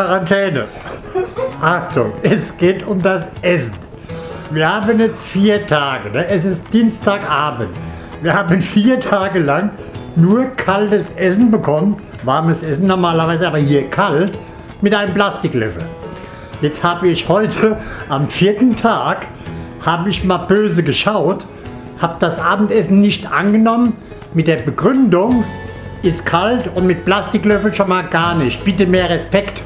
Quarantäne. Achtung, es geht um das Essen. Wir haben jetzt vier Tage, ne? es ist Dienstagabend. Wir haben vier Tage lang nur kaltes Essen bekommen, warmes Essen normalerweise, aber hier kalt, mit einem Plastiklöffel. Jetzt habe ich heute am vierten Tag, habe ich mal böse geschaut, habe das Abendessen nicht angenommen mit der Begründung, ist kalt und mit Plastiklöffel schon mal gar nicht. Bitte mehr Respekt.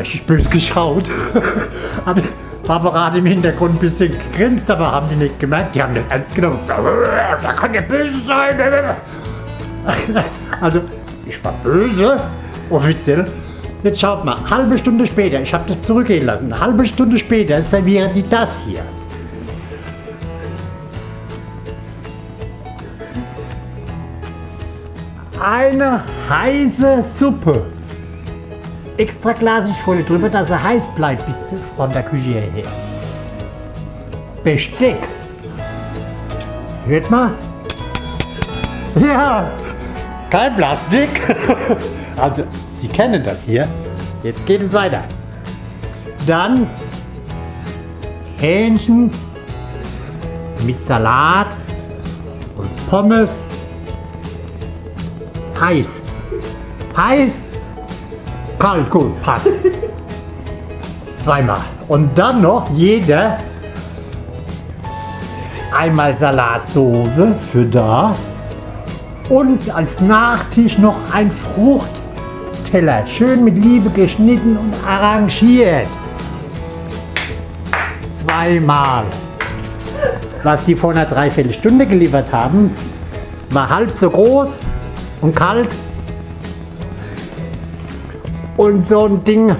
Richtig böse geschaut. Hat Barbara hat im Hintergrund ein bisschen gegrinst, aber haben die nicht gemerkt. Die haben das ernst genommen. Da kann ja böse sein. Also, ich war böse, offiziell. Jetzt schaut mal, halbe Stunde später, ich habe das zurückgehen lassen, halbe Stunde später servieren die das hier. Eine heiße Suppe. Extra Glasig-Folie drüber, dass er heiß bleibt bis von der Küche her. Besteck. Hört mal. Ja, kein Plastik. Also, Sie kennen das hier. Jetzt geht es weiter. Dann Hähnchen mit Salat und Pommes. Heiß. Heiß. Kalt, gut, passt. Zweimal. Und dann noch jeder einmal Salatsoße für da und als Nachtisch noch ein Fruchtteller, schön mit Liebe geschnitten und arrangiert. Zweimal. Was die vor einer Dreiviertelstunde geliefert haben, war halb so groß und kalt. Und so ein Ding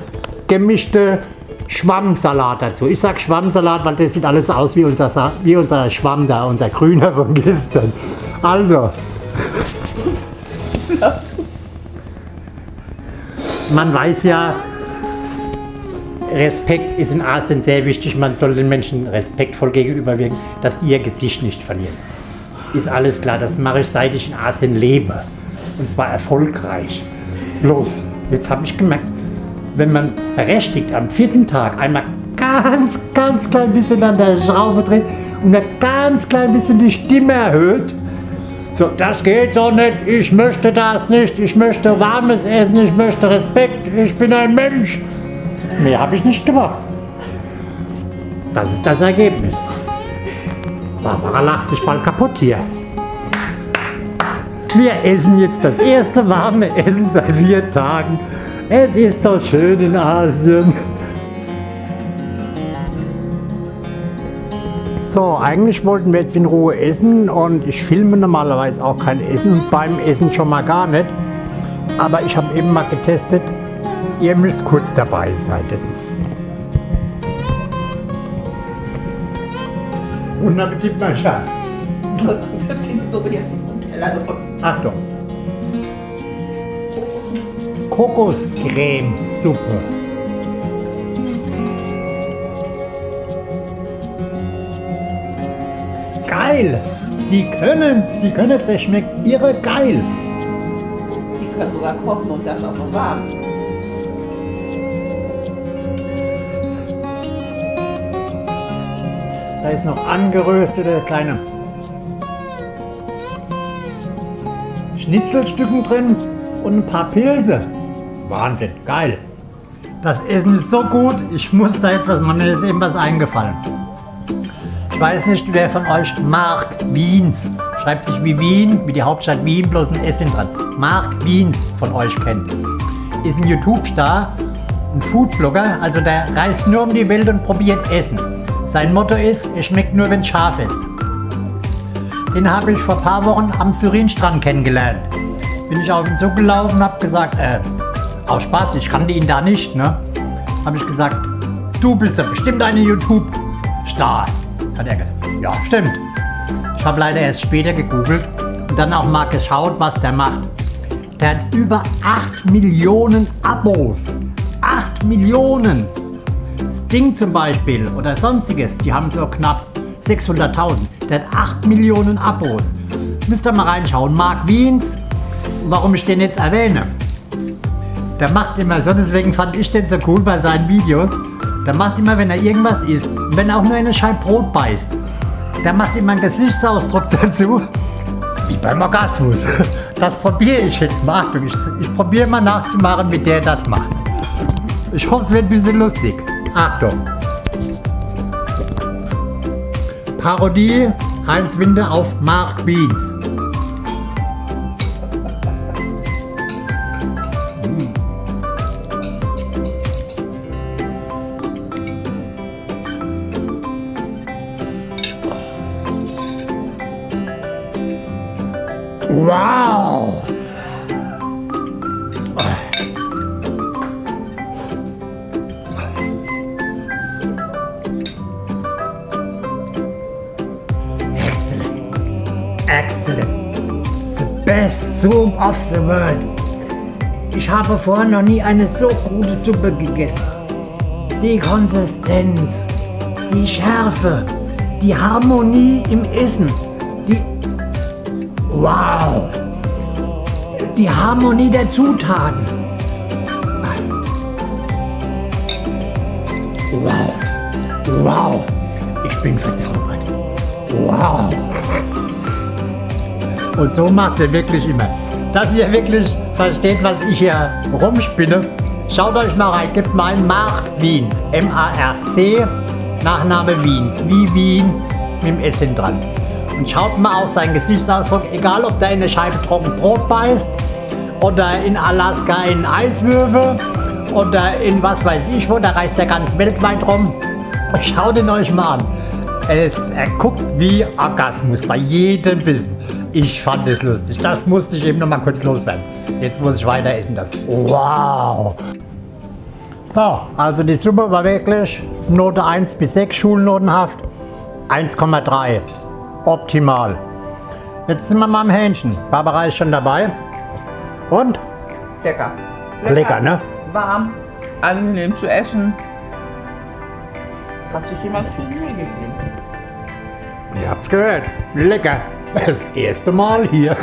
gemischte Schwammsalat dazu. Ich sag Schwammsalat, weil das sieht alles aus wie unser, Sa wie unser Schwamm da, unser grüner von gestern. Also, man weiß ja, Respekt ist in Asien sehr wichtig. Man soll den Menschen respektvoll gegenüberwirken, dass die ihr Gesicht nicht verlieren. Ist alles klar, das mache ich seit ich in Asien lebe. Und zwar erfolgreich. Bloß, jetzt habe ich gemerkt, wenn man berechtigt am vierten Tag einmal ganz, ganz klein bisschen an der Schraube dreht und ein ganz klein bisschen die Stimme erhöht, so, das geht so nicht, ich möchte das nicht, ich möchte warmes Essen, ich möchte Respekt, ich bin ein Mensch. Mehr habe ich nicht gemacht. Das ist das Ergebnis. Barbara lacht sich mal kaputt hier. Wir essen jetzt das erste warme Essen seit vier Tagen. Es ist doch schön in Asien. So, eigentlich wollten wir jetzt in Ruhe essen und ich filme normalerweise auch kein Essen, beim Essen schon mal gar nicht. Aber ich habe eben mal getestet, ihr müsst kurz dabei sein. Das ist Guten Appetit, mein Schatz. Das zieht so jetzt. Achtung. Kokoscreme-Suppe. Geil! Die können's, die können's, es schmeckt irre geil. Die können sogar kochen und das auch noch warm. Da ist noch angeröstete kleine Schnitzelstücken drin und ein paar Pilze. Wahnsinn, geil. Das Essen ist so gut, ich muss da etwas, mir ist eben was eingefallen. Ich weiß nicht, wer von euch Mark Wiens, schreibt sich wie Wien, wie die Hauptstadt Wien, bloß ein S dran. Mark Wiens von euch kennt. Ist ein YouTube-Star, ein Foodblogger, also der reist nur um die Welt und probiert Essen. Sein Motto ist, es schmeckt nur, wenn scharf ist. Den habe ich vor ein paar Wochen am Syrinstrand kennengelernt. Bin ich auf ihn zugelaufen, habe gesagt, äh, aus Spaß, ich kannte ihn da nicht, ne? Habe ich gesagt, du bist doch bestimmt eine YouTube-Star. Hat er gesagt, ja, stimmt. Ich habe leider erst später gegoogelt und dann auch mal geschaut, was der macht. Der hat über 8 Millionen Abos. 8 Millionen! Sting zum Beispiel oder sonstiges, die haben so knapp 600.000. Der hat 8 Millionen Abos. Müsst ihr mal reinschauen. Mark Wiens, warum ich den jetzt erwähne. Der macht immer so, deswegen fand ich den so cool bei seinen Videos. Der macht immer, wenn er irgendwas isst, wenn er auch nur eine Scheibe Brot beißt, der macht immer einen Gesichtsausdruck dazu. Wie beim Orgasmus. Das probiere ich jetzt mal. Ich, ich probiere mal nachzumachen, wie der das macht. Ich hoffe, es wird ein bisschen lustig. Achtung. Parodie Heinz Winter auf Mark Beans. Soup of the world. Ich habe vorher noch nie eine so gute Suppe gegessen. Die Konsistenz, die Schärfe, die Harmonie im Essen, die Wow! Die Harmonie der Zutaten. Wow! Wow! Ich bin verzaubert. Wow! Und so macht er wirklich immer. Dass ihr wirklich versteht, was ich hier rumspinne, schaut euch mal rein. Gebt mal Mark Wiens. M-A-R-C. Nachname Wiens. Wie Wien mit dem S hinten dran. Und schaut mal auf seinen Gesichtsausdruck, egal ob der in eine Scheibe trocken Brot beißt oder in Alaska in Eiswürfel oder in was weiß ich wo, da reist er ganz weltweit rum. Schaut ihn euch mal an. Es, er guckt wie Orgasmus bei jedem Bissen. Ich fand es lustig. Das musste ich eben noch mal kurz loswerden. Jetzt muss ich weiter essen. Das. Wow! So, also die Suppe war wirklich Note 1 bis 6 schulnotenhaft. 1,3 optimal. Jetzt sind wir mal am Hähnchen. Barbara ist schon dabei. Und? Lecker. Lecker, ne? Warm, angenehm zu essen. Hat sich jemand viel Mühe gegeben. Ihr habt's gehört. Lecker. Das erste Mal hier.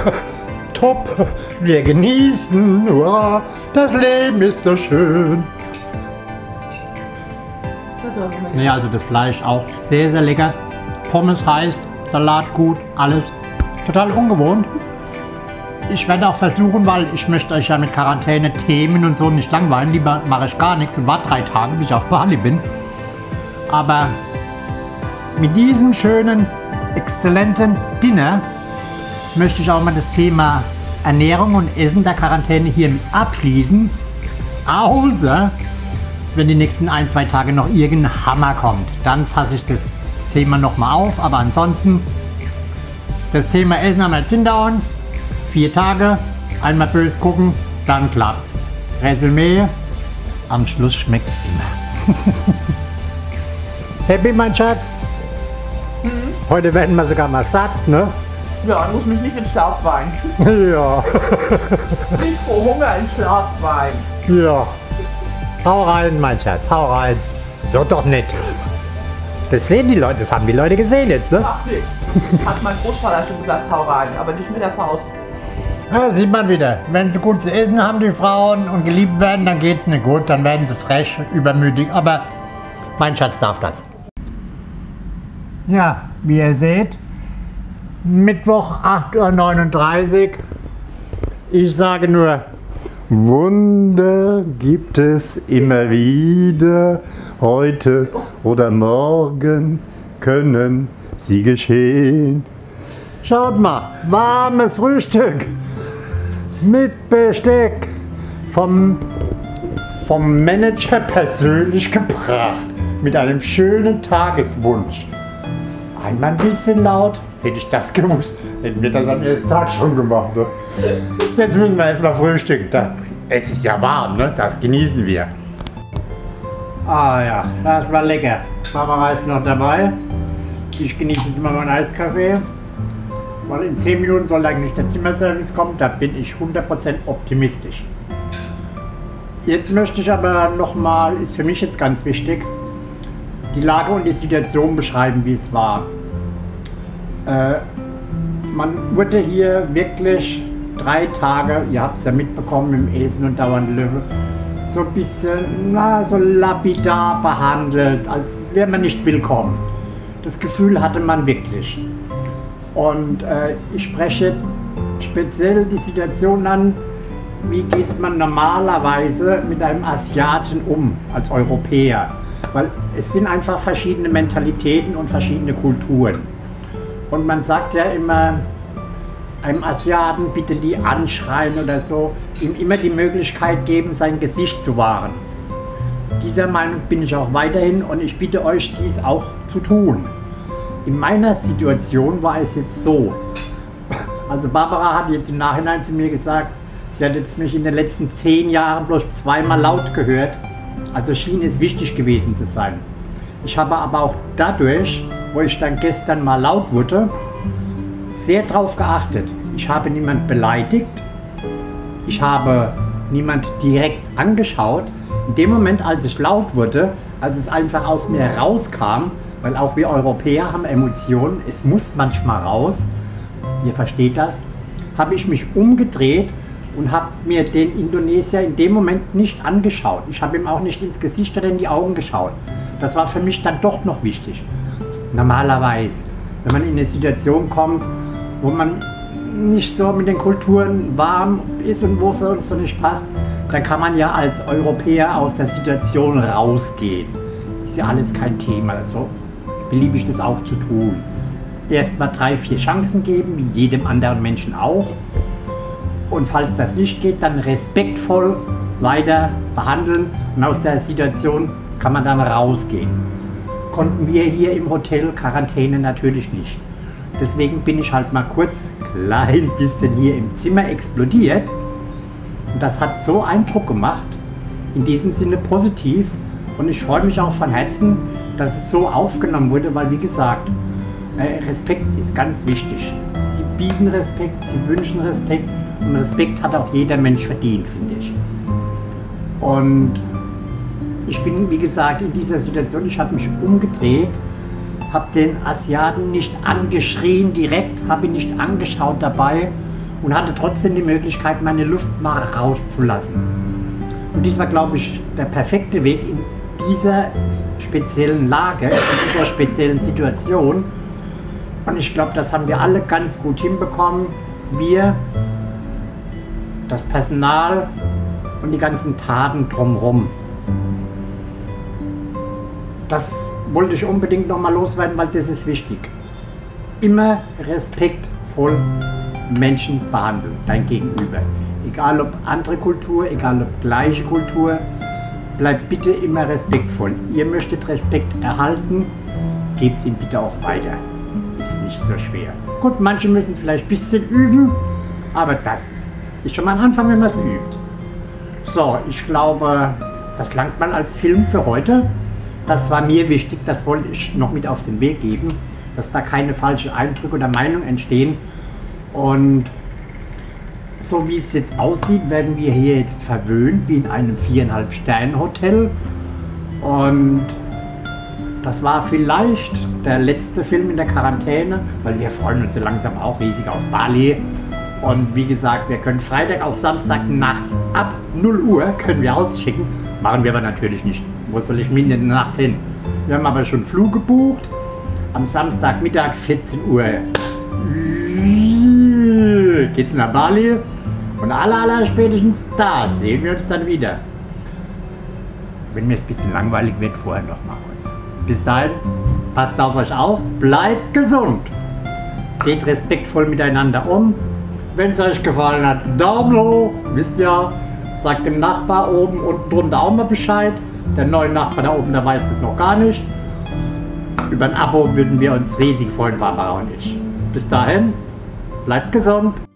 Top. Wir genießen. Wow. Das Leben ist so schön. Nee, also das Fleisch auch sehr, sehr lecker. Pommes heiß, Salat gut, alles. Total ungewohnt. Ich werde auch versuchen, weil ich möchte euch ja mit Quarantäne Themen und so nicht langweilen. Lieber mache ich gar nichts und warte drei Tage, bis ich auf Bali bin. Aber mit diesem schönen, exzellenten Dinner möchte ich auch mal das Thema Ernährung und Essen der Quarantäne hier abschließen. Außer wenn die nächsten ein, zwei Tage noch irgendein Hammer kommt. Dann fasse ich das Thema nochmal auf. Aber ansonsten, das Thema Essen haben wir jetzt hinter uns. Vier Tage, einmal böse gucken, dann klappt's. Resümee, am Schluss schmeckt's immer. Happy, mein Schatz? Heute werden wir sogar mal satt, ne? Ja, du musst mich nicht in Schlaf weinen. Ja, Nicht vor Hunger in Schlaf weinen. ja. Hau rein, mein Schatz, hau rein. So doch nicht. Das sehen die Leute, das haben die Leute gesehen jetzt, ne? Ach nicht. Hat mein Großvater schon gesagt, hau rein, aber nicht mit der Faust. Ja, sieht man wieder. Wenn sie gut zu essen haben, die Frauen, und geliebt werden, dann geht's nicht gut. Dann werden sie frech, übermütig. Aber mein Schatz darf das. Ja, wie ihr seht, Mittwoch 8.39 Uhr. Ich sage nur, Wunder gibt es immer wieder. Heute oder morgen können sie geschehen. Schaut mal, warmes Frühstück mit Besteck vom, vom Manager persönlich gebracht. Mit einem schönen Tageswunsch. Einmal ein bisschen laut, hätte ich das gewusst, hätten wir das am ersten Tag schon gemacht. Ne? Jetzt müssen wir erstmal frühstücken. Es ist ja warm, ne? das genießen wir. Ah ja, das war lecker. Mama ist noch dabei. Ich genieße jetzt mal meinen Eiskaffee. Weil in 10 Minuten soll eigentlich der Zimmerservice kommen, da bin ich 100% optimistisch. Jetzt möchte ich aber nochmal, ist für mich jetzt ganz wichtig, die Lage und die Situation beschreiben, wie es war. Äh, man wurde hier wirklich drei Tage, ihr habt es ja mitbekommen im Essen und dauernd Löwe, so ein bisschen, na, so lapidar behandelt, als wäre man nicht willkommen. Das Gefühl hatte man wirklich. Und äh, ich spreche jetzt speziell die Situation an, wie geht man normalerweise mit einem Asiaten um als Europäer? Weil es sind einfach verschiedene Mentalitäten und verschiedene Kulturen. Und man sagt ja immer, einem Asiaten bitte die anschreien oder so, ihm immer die Möglichkeit geben, sein Gesicht zu wahren. Dieser Meinung bin ich auch weiterhin und ich bitte euch, dies auch zu tun. In meiner Situation war es jetzt so. Also Barbara hat jetzt im Nachhinein zu mir gesagt, sie hat jetzt mich in den letzten zehn Jahren bloß zweimal laut gehört. Also schien es wichtig gewesen zu sein. Ich habe aber auch dadurch, wo ich dann gestern mal laut wurde, sehr darauf geachtet. Ich habe niemand beleidigt. Ich habe niemand direkt angeschaut. In dem Moment, als ich laut wurde, als es einfach aus mir herauskam, weil auch wir Europäer haben Emotionen, es muss manchmal raus, ihr versteht das, habe ich mich umgedreht und habe mir den Indonesier in dem Moment nicht angeschaut. Ich habe ihm auch nicht ins Gesicht oder in die Augen geschaut. Das war für mich dann doch noch wichtig. Normalerweise, wenn man in eine Situation kommt, wo man nicht so mit den Kulturen warm ist und wo es uns so nicht passt, dann kann man ja als Europäer aus der Situation rausgehen. Ist ja alles kein Thema. So beliebe ich das auch zu tun. Erst mal drei, vier Chancen geben, wie jedem anderen Menschen auch. Und falls das nicht geht, dann respektvoll weiter behandeln und aus der Situation kann man dann rausgehen. Konnten wir hier im Hotel Quarantäne natürlich nicht. Deswegen bin ich halt mal kurz klein bisschen hier im Zimmer explodiert. Und das hat so Eindruck gemacht. In diesem Sinne positiv. Und ich freue mich auch von Herzen, dass es so aufgenommen wurde, weil wie gesagt, äh, Respekt ist ganz wichtig. Sie bieten Respekt, sie wünschen Respekt und Respekt hat auch jeder Mensch verdient, finde ich. Und ich bin, wie gesagt, in dieser Situation, ich habe mich umgedreht, habe den Asiaten nicht angeschrien direkt, habe ihn nicht angeschaut dabei und hatte trotzdem die Möglichkeit, meine Luft mal rauszulassen. Und dies war, glaube ich, der perfekte Weg in dieser speziellen Lage, in dieser speziellen Situation. Und ich glaube, das haben wir alle ganz gut hinbekommen. Wir, das Personal und die ganzen Taten drumherum. Das wollte ich unbedingt nochmal loswerden, weil das ist wichtig. Immer respektvoll Menschen behandeln, dein Gegenüber. Egal ob andere Kultur, egal ob gleiche Kultur, bleibt bitte immer respektvoll. Ihr möchtet Respekt erhalten, gebt ihn bitte auch weiter. Ist nicht so schwer. Gut, manche müssen vielleicht ein bisschen üben, aber das ist schon mal ein Anfang, wenn man es übt. So, ich glaube, das langt man als Film für heute. Das war mir wichtig, das wollte ich noch mit auf den Weg geben, dass da keine falschen Eindrücke oder Meinungen entstehen. Und so wie es jetzt aussieht, werden wir hier jetzt verwöhnt, wie in einem viereinhalb Sterne Hotel. Und das war vielleicht der letzte Film in der Quarantäne, weil wir freuen uns so langsam auch riesig auf Bali. Und wie gesagt, wir können Freitag auf Samstag nachts ab 0 Uhr können wir ausschicken. Machen wir aber natürlich nicht. Wo soll ich mitten in der Nacht hin? Wir haben aber schon Flug gebucht. Am Samstagmittag 14 Uhr geht's nach Bali. Und aller, aller spätestens da sehen wir uns dann wieder. Wenn mir es ein bisschen langweilig wird, vorher noch mal kurz. Bis dahin, passt auf euch auf, bleibt gesund. Geht respektvoll miteinander um. Wenn es euch gefallen hat, Daumen hoch. Wisst ihr, sagt dem Nachbar oben unten drunter auch mal Bescheid. Der neue Nachbar da oben, der weiß das noch gar nicht. Über ein Abo würden wir uns riesig freuen, Barbara und ich. Bis dahin, bleibt gesund.